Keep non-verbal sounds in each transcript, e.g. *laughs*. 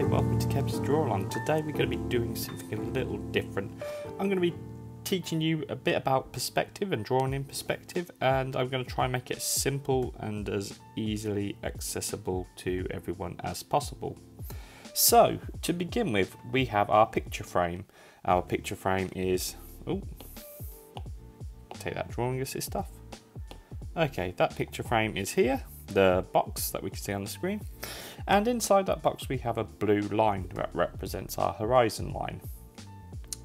Hi, welcome to Kev's Draw Along. Today we're going to be doing something a little different. I'm going to be teaching you a bit about perspective and drawing in perspective and I'm going to try and make it simple and as easily accessible to everyone as possible. So, to begin with, we have our picture frame. Our picture frame is... Oh, take that drawing assist stuff. Okay, that picture frame is here, the box that we can see on the screen. And inside that box we have a blue line that represents our horizon line.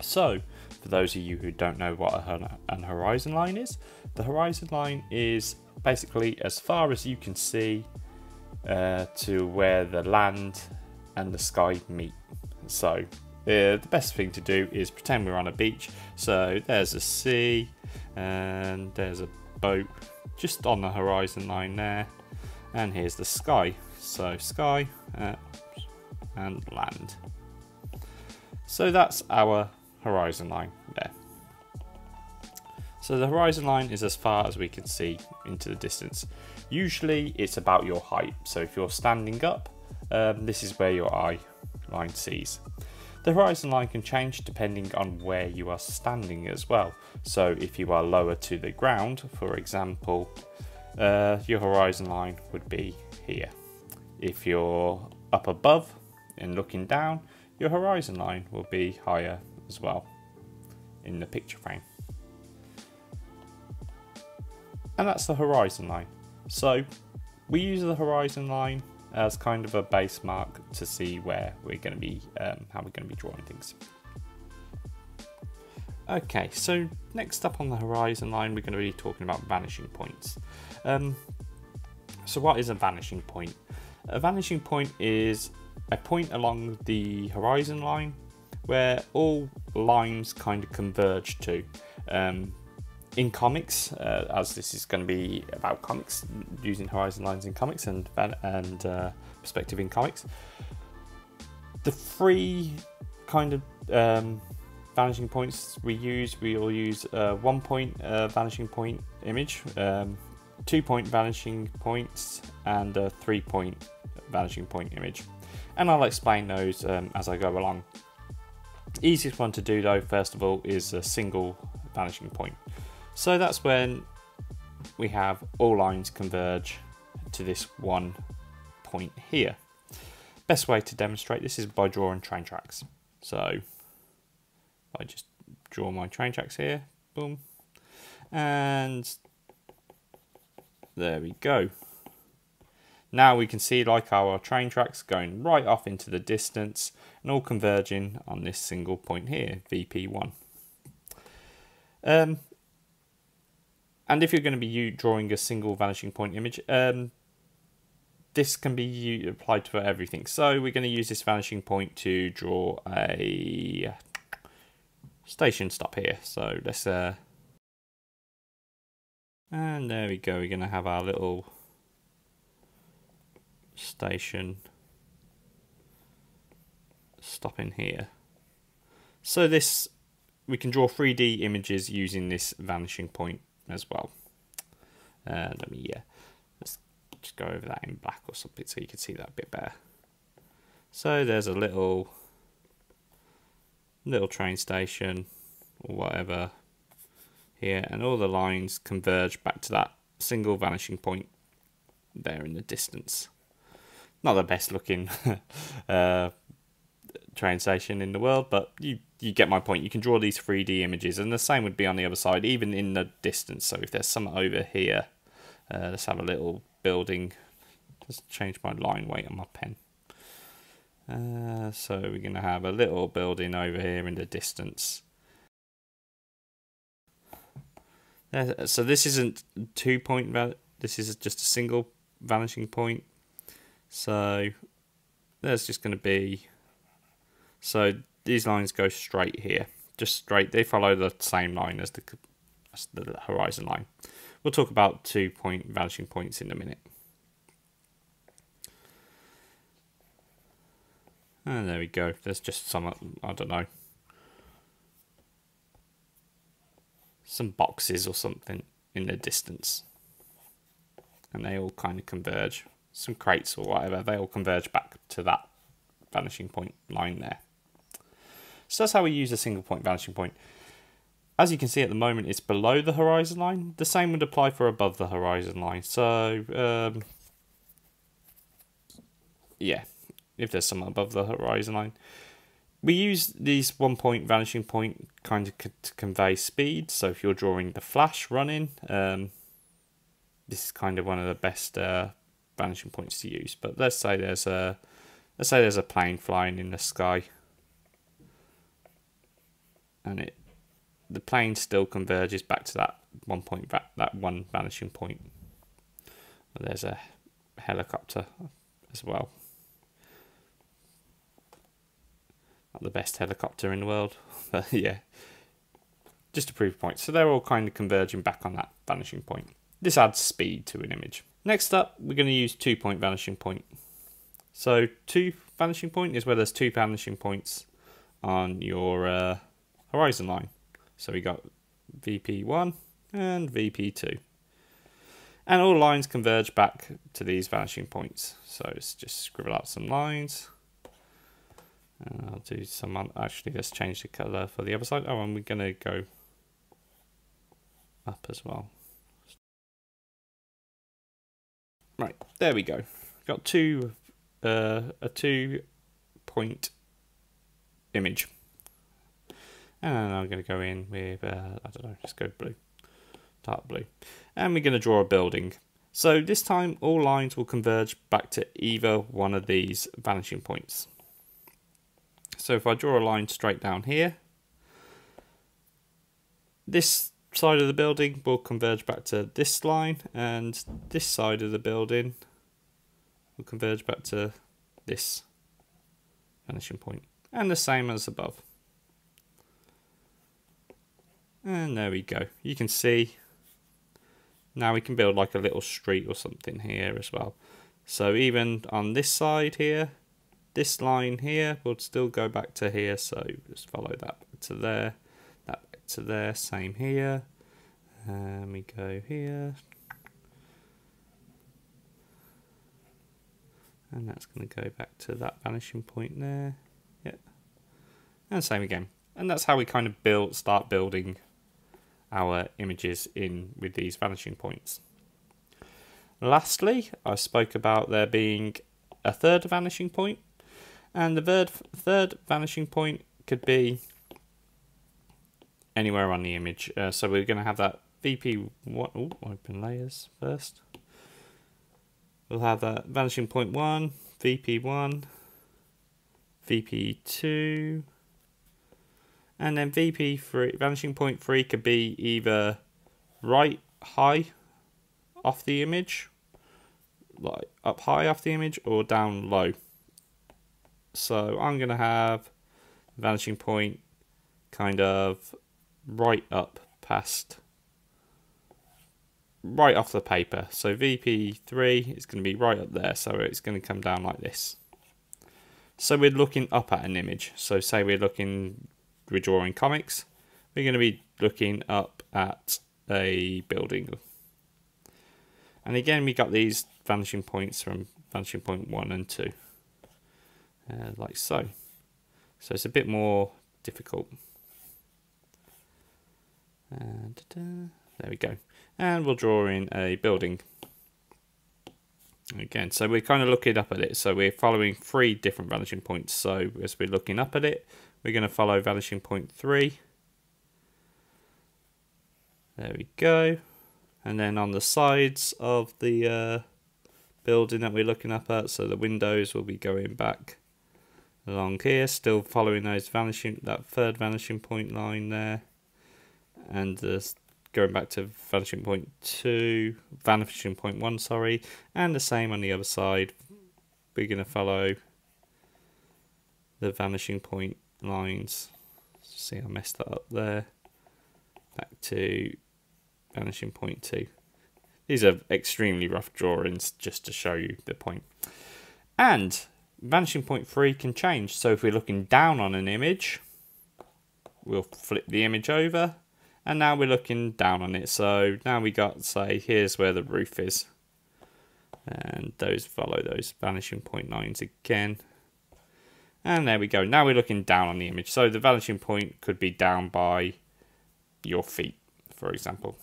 So, for those of you who don't know what an horizon line is, the horizon line is basically as far as you can see uh, to where the land and the sky meet. So, uh, the best thing to do is pretend we're on a beach. So, there's a sea and there's a boat just on the horizon line there, and here's the sky. So sky uh, and land. So that's our horizon line there. So the horizon line is as far as we can see into the distance. Usually it's about your height. So if you're standing up, um, this is where your eye line sees. The horizon line can change depending on where you are standing as well. So if you are lower to the ground, for example, uh, your horizon line would be here. If you're up above and looking down, your horizon line will be higher as well in the picture frame. And that's the horizon line. So we use the horizon line as kind of a base mark to see where we're going to be, um, how we're going to be drawing things. Okay, so next up on the horizon line, we're going to be talking about vanishing points. Um, so what is a vanishing point? A vanishing point is a point along the horizon line where all lines kind of converge to. Um, in comics, uh, as this is going to be about comics, using horizon lines in comics and and uh, perspective in comics, the three kind of um, vanishing points we use, we will use uh, one point uh, vanishing point image, um, two point vanishing points, and a three point vanishing point image. And I'll explain those um, as I go along. easiest one to do though, first of all, is a single vanishing point. So that's when we have all lines converge to this one point here. Best way to demonstrate this is by drawing train tracks. So I just draw my train tracks here, boom, and there we go. Now we can see like our train tracks going right off into the distance and all converging on this single point here, VP1. Um, and if you're going to be drawing a single vanishing point image, um, this can be applied to everything. So we're going to use this vanishing point to draw a station stop here. So let's, uh, and there we go. We're to have our little station stop in here. So this, we can draw 3D images using this vanishing point as well. Uh, let me, yeah, let's just go over that in black or something so you can see that a bit better. So there's a little little train station or whatever here and all the lines converge back to that single vanishing point there in the distance. Not the best looking *laughs* uh, train station in the world, but you, you get my point. You can draw these 3D images and the same would be on the other side, even in the distance. So if there's some over here, uh, let's have a little building. Just change my line weight on my pen. Uh, so we're going to have a little building over here in the distance. Uh, so this isn't two point, this is just a single vanishing point. So there's just going to be, so these lines go straight here, just straight, they follow the same line as the, as the horizon line. We'll talk about two point vanishing points in a minute. And there we go. There's just some, I don't know, some boxes or something in the distance. And they all kind of converge. Some crates or whatever, they all converge back to that vanishing point line there. So that's how we use a single point vanishing point. As you can see at the moment, it's below the horizon line. The same would apply for above the horizon line. So, um, yeah, if there's some above the horizon line. We use these one point vanishing point kind of to convey speed. So if you're drawing the flash running, um, this is kind of one of the best uh, vanishing points to use. But let's say there's a let's say there's a plane flying in the sky, and it the plane still converges back to that one point that one vanishing point. There's a helicopter as well. Not the best helicopter in the world, *laughs* but yeah. Just a proof point. So they're all kind of converging back on that vanishing point. This adds speed to an image. Next up, we're going to use two point vanishing point. So two vanishing point is where there's two vanishing points on your uh, horizon line. So we got VP1 and VP2. And all lines converge back to these vanishing points. So let's just scribble out some lines. And I'll do some, actually let's change the colour for the other side. Oh, and we're going to go up as well. Right, there we go. Got two, uh, a two point image. And I'm going to go in with, uh, I don't know, just go blue, dark blue. And we're going to draw a building. So this time all lines will converge back to either one of these vanishing points. So if I draw a line straight down here, this side of the building will converge back to this line and this side of the building will converge back to this vanishing point and the same as above. And there we go. You can see now we can build like a little street or something here as well. So even on this side here, this line here will still go back to here, so just follow that to there, that to there, same here. And we go here. And that's going to go back to that vanishing point there. Yep. And same again. And that's how we kind of build, start building our images in with these vanishing points. Lastly, I spoke about there being a third vanishing point and the third, third vanishing point could be anywhere on the image. Uh, so we're going to have that VP, what, ooh, open layers first. We'll have that vanishing point 1, VP1, VP2, and then VP3, vanishing point 3 could be either right high off the image, like up high off the image, or down low. So I'm going to have vanishing point kind of right up past right off the paper. So VP3 is going to be right up there. So it's going to come down like this. So we're looking up at an image. So say we're looking, we're drawing comics. We're going to be looking up at a building. And again, we got these vanishing points from vanishing point 1 and 2 uh, like so. So it's a bit more difficult. And there we go. And we'll draw in a building. Again, so we're kind of looking up at it. So we're following three different vanishing points. So as we're looking up at it, we're going to follow vanishing point three. There we go. And then on the sides of the uh, building that we're looking up at, so the windows will be going back along here, still following those vanishing that third vanishing point line there, and uh, going back to vanishing point two, vanishing point one, sorry, and the same on the other side. We're to follow the vanishing point lines. See, I messed that up there. Back to vanishing point two. These are extremely rough drawings just to show you the point. And vanishing point 3 can change. So if we're looking down on an image, we'll flip the image over and now we're looking down on it. So now we got, say, here's where the roof is. And those follow those vanishing point lines again. And there we go. Now we're looking down on the image. So the vanishing point could be down by your feet, for example.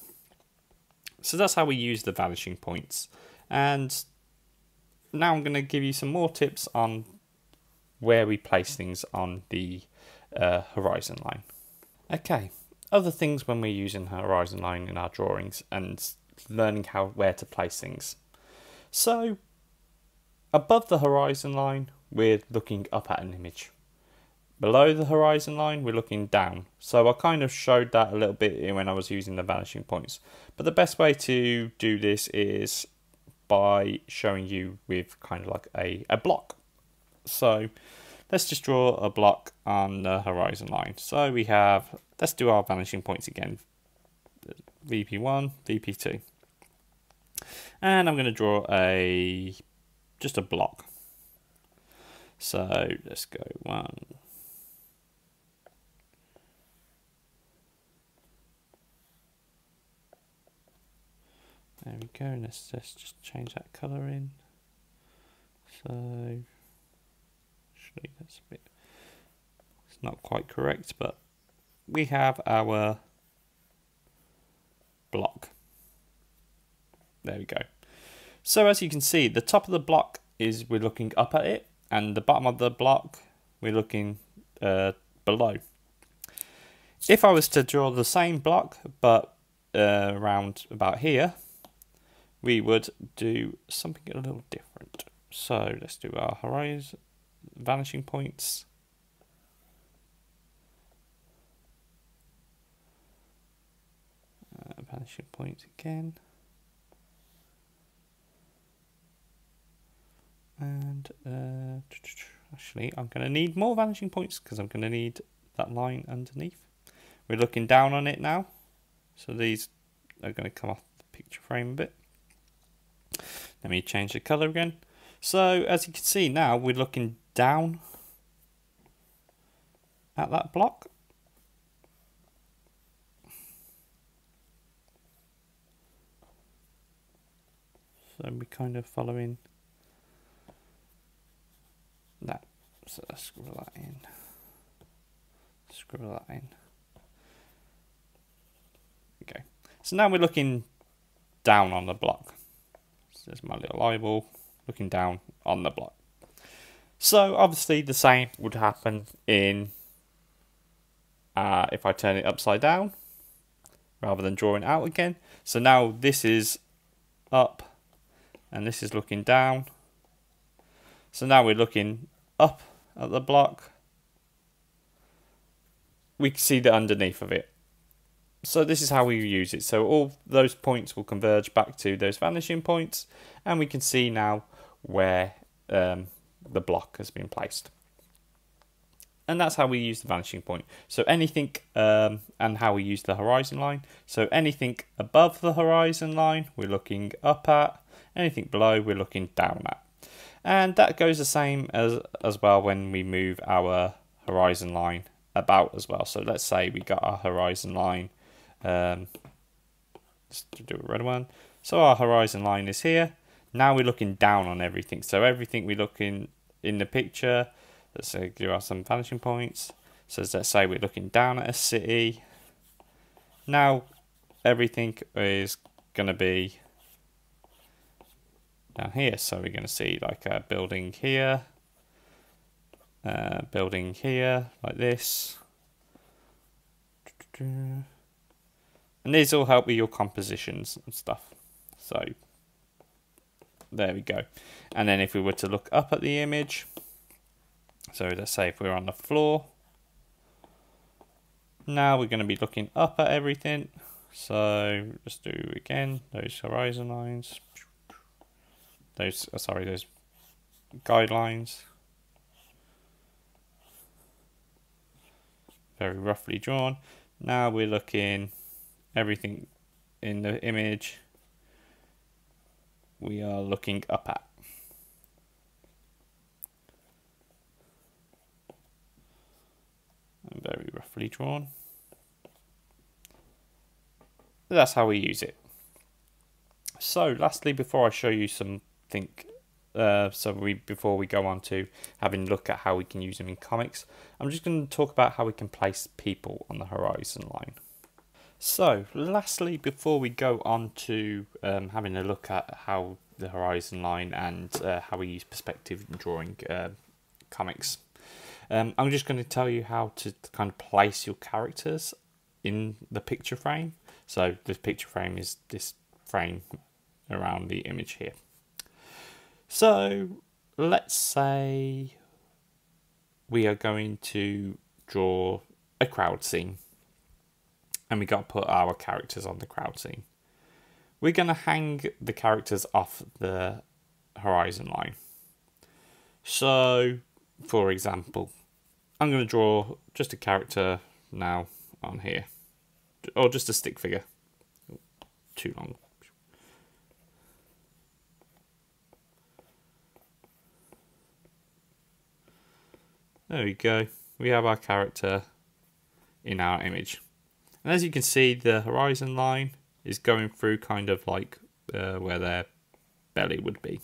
So that's how we use the vanishing points. And now I'm going to give you some more tips on where we place things on the uh, horizon line. Okay, other things when we're using the horizon line in our drawings and learning how where to place things. So above the horizon line, we're looking up at an image. Below the horizon line, we're looking down. So I kind of showed that a little bit when I was using the vanishing points. But the best way to do this is by showing you with kind of like a, a block. So let's just draw a block on the horizon line. So we have, let's do our vanishing points again. VP1, VP2. And I'm going to draw a just a block. So let's go one. There we go, and let's, let's just change that colour in. So, actually that's a bit, it's not quite correct, but we have our block. There we go. So as you can see, the top of the block is we're looking up at it, and the bottom of the block we're looking uh, below. If I was to draw the same block, but uh, around about here, we would do something a little different. So let's do our horizon vanishing points. Uh, vanishing points again. And uh, actually, I'm going to need more vanishing points because I'm going to need that line underneath. We're looking down on it now. So these are going to come off the picture frame a bit. Let me change the colour again. So as you can see now, we're looking down at that block. So we're kind of following that. So let's scribble that in. Scribble that in. Okay. So now we're looking down on the block. There's my little eyeball looking down on the block. So obviously the same would happen in uh, if I turn it upside down rather than drawing out again. So now this is up and this is looking down. So now we're looking up at the block, we can see the underneath of it. So this is how we use it. So all those points will converge back to those vanishing points and we can see now where um, the block has been placed. And that's how we use the vanishing point. So anything, um, and how we use the horizon line. So anything above the horizon line, we're looking up at. Anything below, we're looking down at. And that goes the same as, as well when we move our horizon line about as well. So let's say we got our horizon line, um, let's do a red one. So our horizon line is here. Now we're looking down on everything. So everything we look in, in the picture, let's say there are some vanishing points. So let's say we're looking down at a city. Now everything is going to be down here. So we're going to see like a building here, uh, building here, like this. And these all help with your compositions and stuff. So there we go. And then if we were to look up at the image, so let's say if we're on the floor, now we're going to be looking up at everything. So let's do again those horizon lines those uh, sorry those guidelines very roughly drawn now we're looking everything in the image we are looking up at. And very roughly drawn. That's how we use it. So lastly before I show you some think uh, so we before we go on to having a look at how we can use them in comics, I'm just going to talk about how we can place people on the horizon line. So, lastly, before we go on to um, having a look at how the horizon line and uh, how we use perspective in drawing uh, comics, um, I'm just going to tell you how to kind of place your characters in the picture frame. So, this picture frame is this frame around the image here. So, let's say we are going to draw a crowd scene and we got to put our characters on the crowd scene. We're going to hang the characters off the horizon line. So, for example, I'm going to draw just a character now on here, or just a stick figure. Too long. There we go. We have our character in our image. And as you can see, the horizon line is going through kind of like uh, where their belly would be.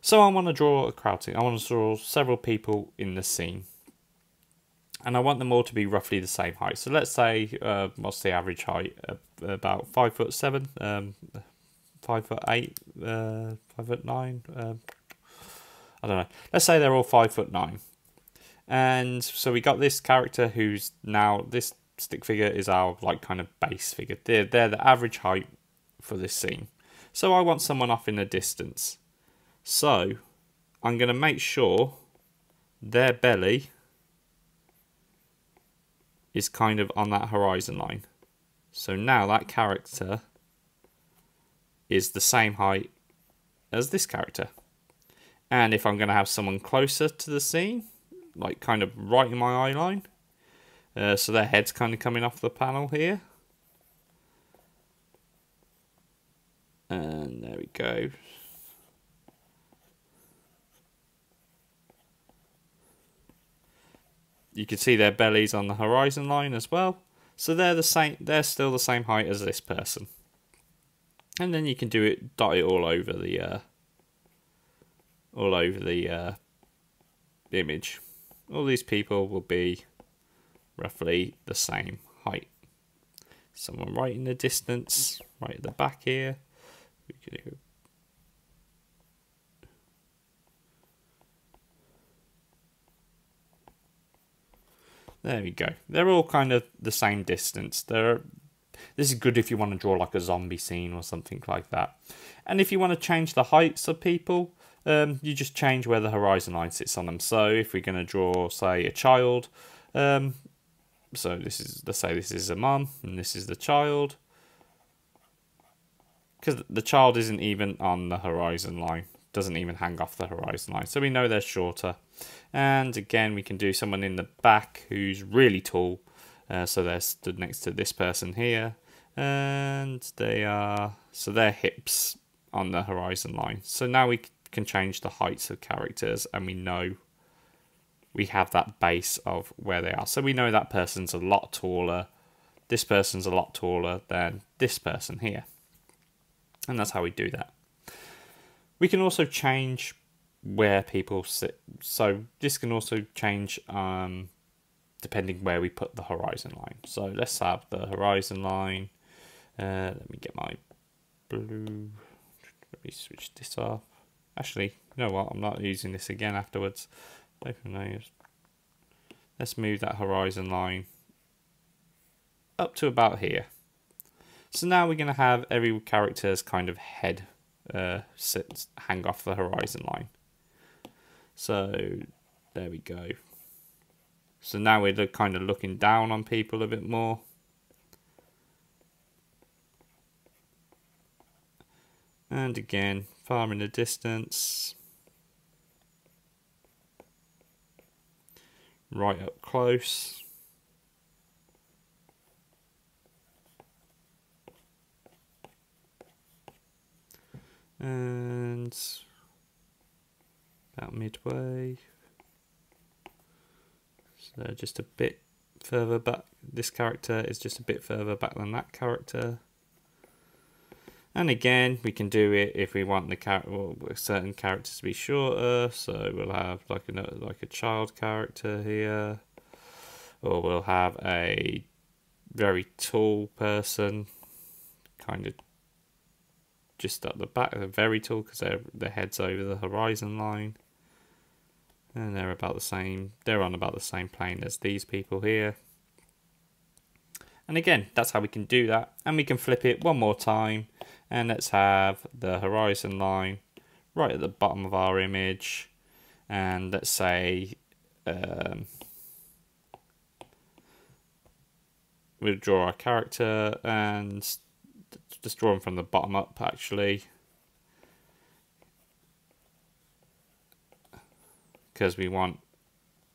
So I want to draw a crowd scene. I want to draw several people in the scene. And I want them all to be roughly the same height. So let's say, uh, what's the average height? Uh, about five foot seven, um, five foot eight, uh, five foot nine. Um, I don't know. Let's say they're all five foot nine. And so we got this character who's now this stick figure is our like kind of base figure. They're, they're the average height for this scene. So I want someone off in the distance. So I'm going to make sure their belly is kind of on that horizon line. So now that character is the same height as this character. And if I'm going to have someone closer to the scene, like kind of right in my eye line, uh, so their head's kind of coming off the panel here. And there we go. You can see their bellies on the horizon line as well. So they're the same they're still the same height as this person. And then you can do it dot it all over the uh, all over the uh, image. All these people will be roughly the same height. Someone right in the distance, right at the back here. There we go. They're all kind of the same distance. They're this is good if you want to draw like a zombie scene or something like that. And if you want to change the heights of people, um, you just change where the horizon line sits on them. So if we're going to draw, say, a child, um, so this is let's say this is a mum and this is the child. Because the child isn't even on the horizon line doesn't even hang off the horizon line. So we know they're shorter. And again we can do someone in the back who's really tall. Uh, so they're stood next to this person here. And they are so their hips on the horizon line. So now we can change the heights of characters and we know we have that base of where they are. So we know that person's a lot taller, this person's a lot taller than this person here. And that's how we do that. We can also change where people sit. So this can also change um, depending where we put the horizon line. So let's have the horizon line. Uh, let me get my blue. Let me switch this off. Actually, you know what? I'm not using this again afterwards. Let's move that horizon line up to about here. So now we're going to have every character's kind of head uh, sit, hang off the horizon line. So there we go. So now we're kind of looking down on people a bit more. And again, far in the distance. Right up close. And about midway. So just a bit further back. This character is just a bit further back than that character. And again, we can do it if we want the char- certain characters to be shorter. So we'll have like a like a child character here, or we'll have a very tall person, kind of just at the back. They're very tall because their their heads over the horizon line, and they're about the same. They're on about the same plane as these people here. And again, that's how we can do that. And we can flip it one more time and let's have the horizon line right at the bottom of our image. And let's say um, we'll draw our character and just draw them from the bottom up actually. Because we want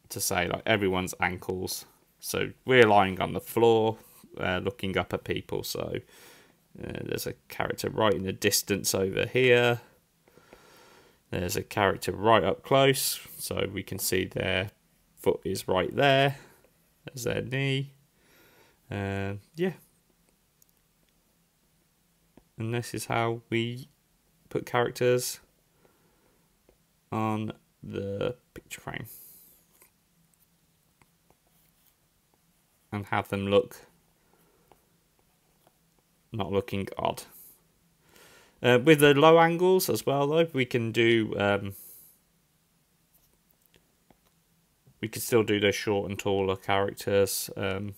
to say like everyone's ankles. So we're lying on the floor uh, looking up at people. So uh, there's a character right in the distance over here. There's a character right up close, so we can see their foot is right there. There's their knee. Uh, yeah. And this is how we put characters on the picture frame. And have them look not looking odd. Uh, with the low angles as well, though, we can do. Um, we can still do the short and taller characters. Um,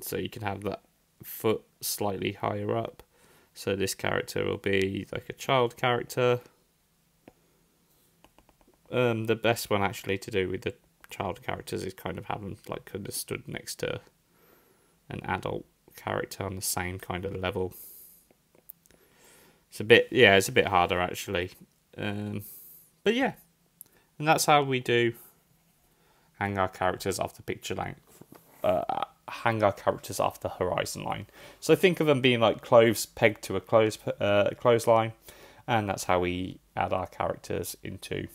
so you can have that foot slightly higher up. So this character will be like a child character. Um, the best one actually to do with the child characters is kind of them like kind of stood next to an adult character on the same kind of level. It's a bit, yeah, it's a bit harder actually. Um, but yeah, and that's how we do hang our characters off the picture length, uh, hang our characters off the horizon line. So think of them being like clothes pegged to a clothes uh, clothesline, and that's how we add our characters into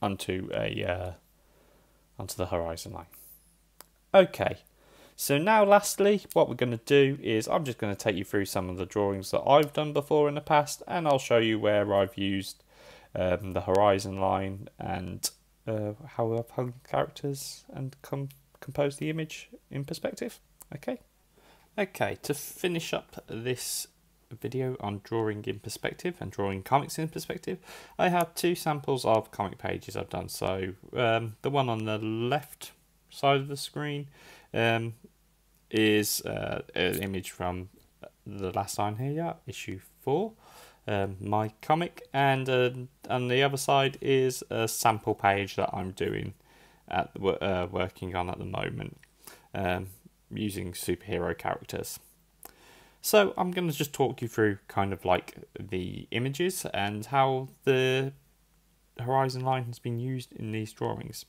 onto a uh, onto the horizon line. Okay, so now lastly, what we're going to do is I'm just going to take you through some of the drawings that I've done before in the past and I'll show you where I've used um, the horizon line and uh, how I've hung characters and com composed the image in perspective. Okay. Okay, to finish up this video on drawing in perspective and drawing comics in perspective, I have two samples of comic pages I've done. So um, the one on the left side of the screen um, is uh, an image from the last time here, yeah, issue four, um, my comic, and uh, on the other side is a sample page that I'm doing at uh, working on at the moment, um, using superhero characters. So I'm going to just talk you through kind of like the images and how the horizon line has been used in these drawings.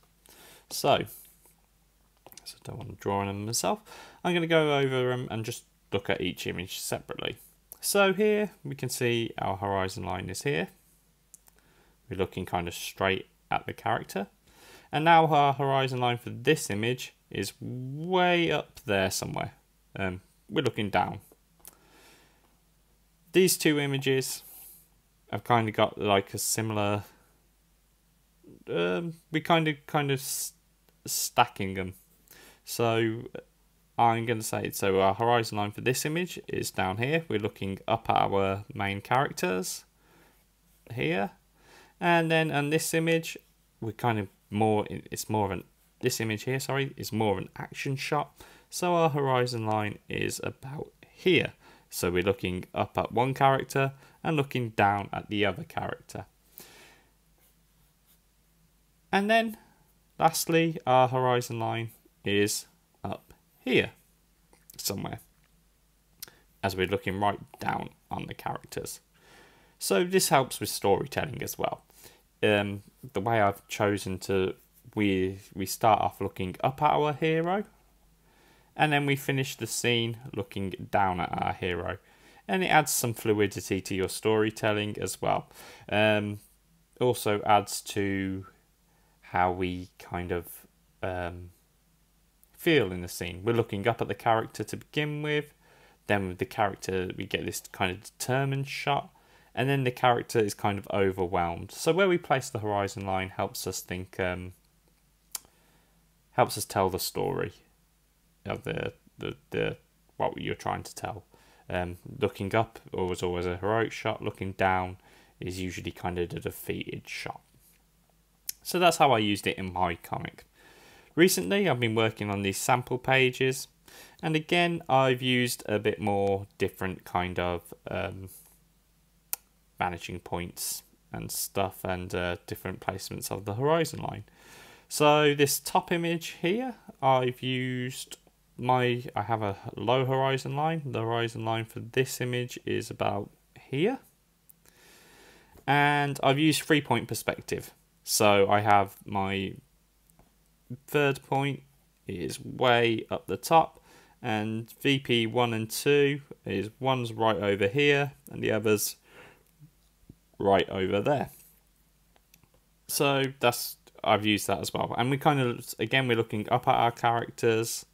So I don't want to draw on them myself. I'm going to go over them and just look at each image separately. So here we can see our horizon line is here. We're looking kind of straight at the character. And now our horizon line for this image is way up there somewhere. Um, we're looking down. These two images have kind of got like a similar. Um, we kind of kind of stacking them so I'm going to say, so our horizon line for this image is down here. We're looking up at our main characters here. And then on this image, we're kind of more, it's more of an, this image here, sorry, is more of an action shot. So our horizon line is about here. So we're looking up at one character and looking down at the other character. And then lastly, our horizon line is up here somewhere as we're looking right down on the characters. So this helps with storytelling as well. Um, the way I've chosen to we we start off looking up at our hero and then we finish the scene looking down at our hero and it adds some fluidity to your storytelling as well um, also adds to how we kind of um, feel in the scene. We're looking up at the character to begin with, then with the character, we get this kind of determined shot, and then the character is kind of overwhelmed. So where we place the horizon line helps us think, um, helps us tell the story of the the, the what you're trying to tell. Um, looking up was always a heroic shot. Looking down is usually kind of a defeated shot. So that's how I used it in my comic. Recently, I've been working on these sample pages, and again, I've used a bit more different kind of um, vanishing points and stuff, and uh, different placements of the horizon line. So this top image here, I've used my I have a low horizon line. The horizon line for this image is about here. And I've used three point perspective. So I have my third point is way up the top and VP 1 and 2 is one's right over here and the other's right over there. So that's I've used that as well. And we kind of again we're looking up at our characters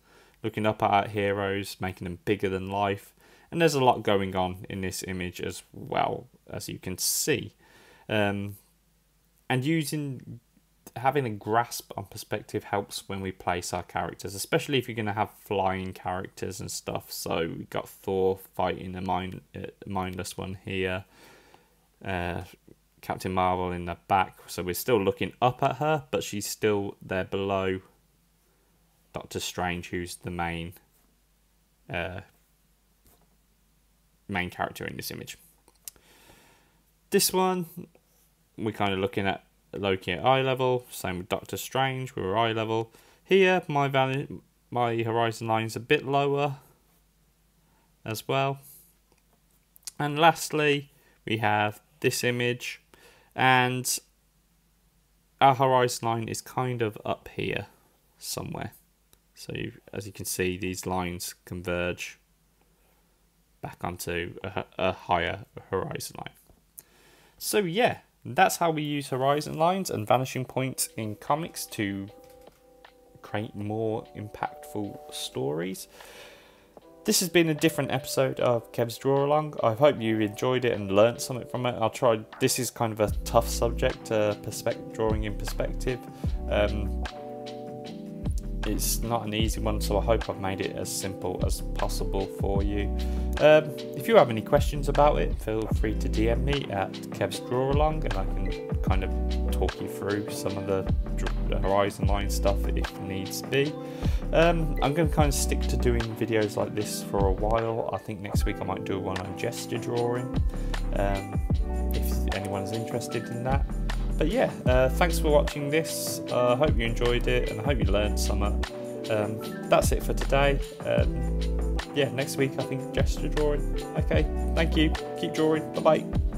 looking up at our heroes, making them bigger than life. And there's a lot going on in this image as well, as you can see. Um, and using having a grasp on perspective helps when we place our characters, especially if you're going to have flying characters and stuff. So we got Thor fighting a mind, uh, mindless one here. Uh, Captain Marvel in the back, so we're still looking up at her, but she's still there below Doctor Strange, who's the main uh, main character in this image. This one, we're kind of looking at Loki at eye level. Same with Doctor Strange, we were eye level. Here, my value, my horizon line's a bit lower as well. And lastly, we have this image, and our horizon line is kind of up here somewhere. So you, as you can see, these lines converge back onto a, a higher horizon line. So yeah, that's how we use horizon lines and vanishing points in comics to create more impactful stories. This has been a different episode of Kev's Draw Along. I hope you enjoyed it and learnt something from it. I'll try. This is kind of a tough subject, uh, perspective, drawing in perspective. Um, it's not an easy one, so I hope I've made it as simple as possible for you. Um, if you have any questions about it, feel free to DM me at Kev's Draw Along, and I can kind of talk you through some of the, Horizon Line stuff if needs be. Um, I'm going to kind of stick to doing videos like this for a while. I think next week I might do one on gesture drawing. Um, if anyone's interested in that. But yeah, uh, thanks for watching this. I uh, hope you enjoyed it and I hope you learned something. Um, that's it for today. Um, yeah, next week I think gesture drawing. Okay, thank you. Keep drawing. Bye bye.